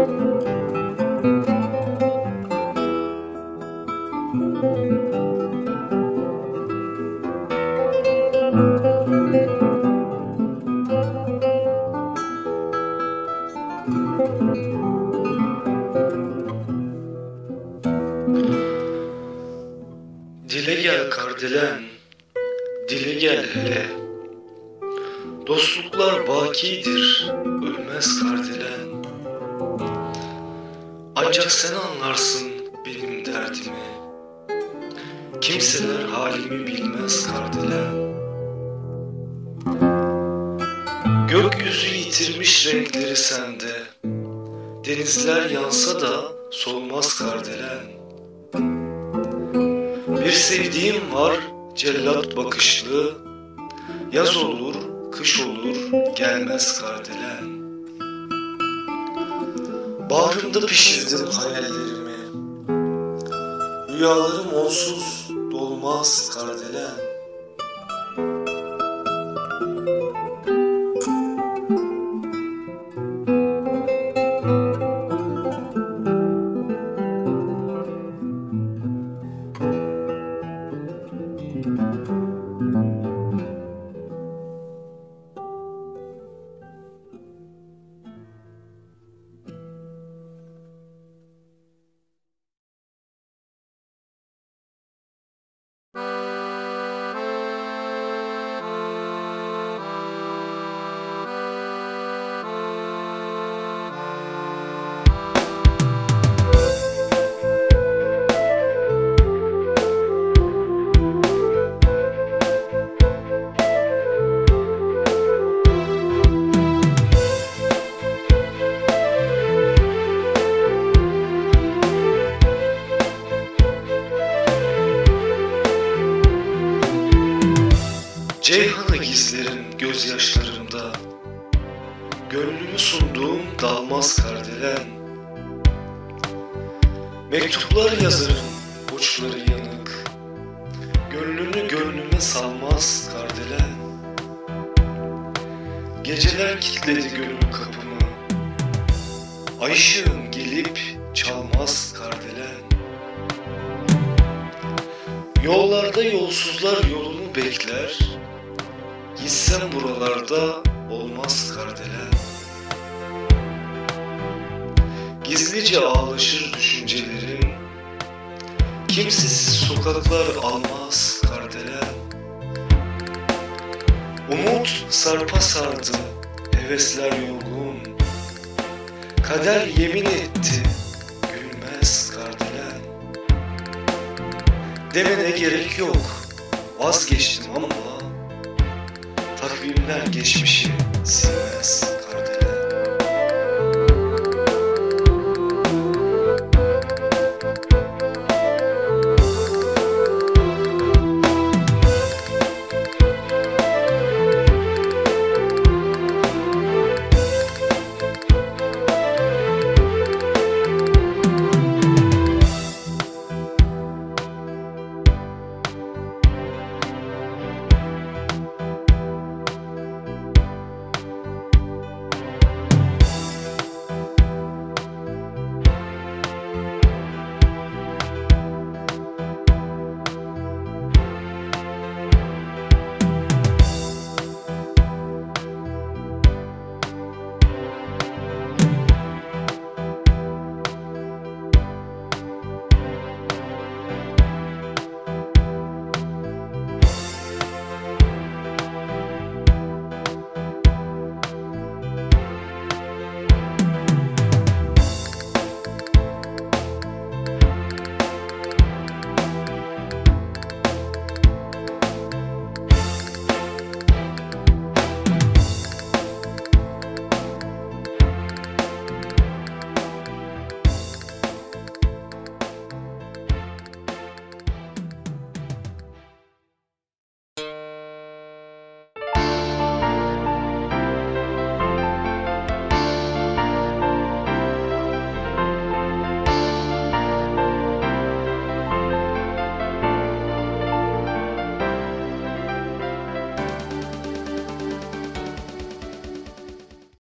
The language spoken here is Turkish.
Dile gel kardelen, dile gel hele. Dostluklar bakidir, ölmez kardelen. Ancak sen anlarsın benim derdimi. Kimseler halimi bilmez kardelen. Gökyüzü yitirmiş renkleri sende. Denizler yansa da solmaz kardelen. Bir sevdiğim var cellat bakışlı Yaz olur, kış olur, gelmez kardelen Bağrımda pişirdim hayallerimi. Rüyalarım onsuz dolmaz kardelen Ceyhan'ı gizlerim gözyaşlarımda Gönlümü sunduğum dalmaz kardelen. Mektuplar yazarım uçları yanık. Gönlünü gönlüme salmaz kardelen. Geceler kilitledi gönül kapımı. Ay ışığım gelip çalmaz kardelen. Yollarda yolsuzlar yolunu bekler Gitsem buralarda olmaz kardelen Gizlice ağlaşır düşüncelerim. Kimsesiz sokaklar almaz kardelen Umut sarpa sardı hevesler yorgun. Kader yemin etti gülmez kardelen Demene gerek yok vazgeçtim ama Takvimler geçmişi